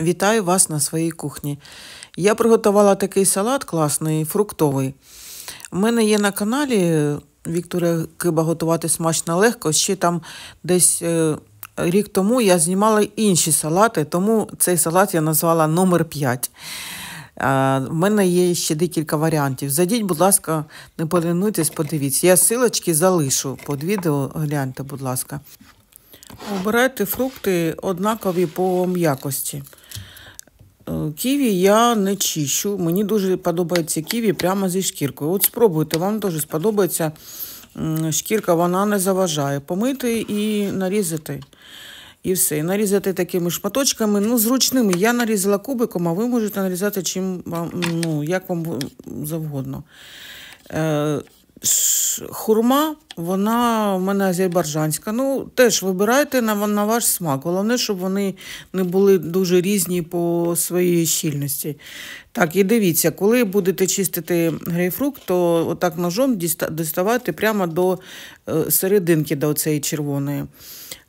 Вітаю вас на своїй кухні. Я приготувала такий салат класний, фруктовий. У мене є на каналі Вікторія Киба готувати смачно легко. Ще там десь е, рік тому я знімала інші салати, тому цей салат я назвала номер 5. В мене є ще декілька варіантів. Зайдіть, будь ласка, не полінуйтесь, подивіться. Я силочки залишу під відео, гляньте, будь ласка. Обирайте фрукти однакові по м'якості. Е, Ківі я не чищу. Мені дуже подобається ківі прямо зі шкіркою. От спробуйте, вам теж сподобається шкірка, вона не заважає. Помити і нарізати. І все. Нарізати такими шматочками, ну, зручними. Я нарізала кубиком, а ви можете нарізати чим вам, ну, як вам завгодно. Хурма, вона в мене азербайджанська. Ну, теж вибирайте на, на ваш смак. Головне, щоб вони не були дуже різні по своїй щільності. Так, і дивіться, коли будете чистити грейпфрукт, то отак ножом діста- діставайте прямо до е, серединки, до цієї червоної,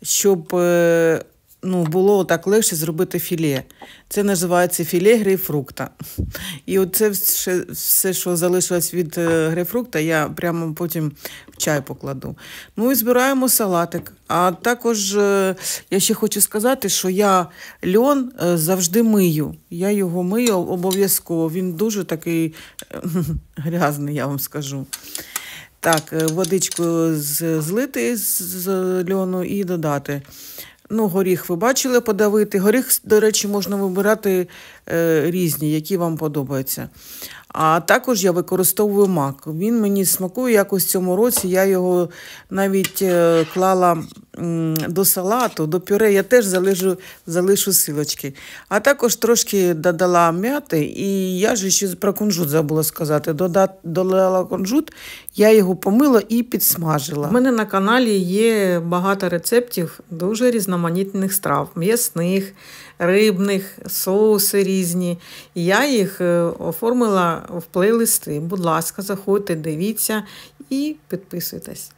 щоб е, ну, було так легше зробити філе. Це називається філе грейпфрукта. І оце все, що залишилось від е, грейпфрукта, я прямо потім в чай покладу. Ну і збираємо салатик. А також е, я ще хочу сказати, що я льон е, завжди мию. Я його мию обов'язково. Він дуже такий грязний, я вам скажу. Так, водичку злити з льону і додати. Ну, горіх ви бачили подавити. Горіх, до речі, можна вибирати е, різні, які вам подобаються. А також я використовую мак. Він мені смакує якось цьому році. Я його навіть е, клала до салату, до пюре. Я теж залишу, залишу силочки. А також трошки додала м'яти, і я ж ще про кунжут забула сказати. Додала кунжут, я його помила і підсмажила. У мене на каналі є багато рецептів дуже різноманітних страв: м'ясних, рибних, соуси різні. Я їх е, оформила в плейлисти. Будь ласка, заходьте, дивіться і підписуйтесь.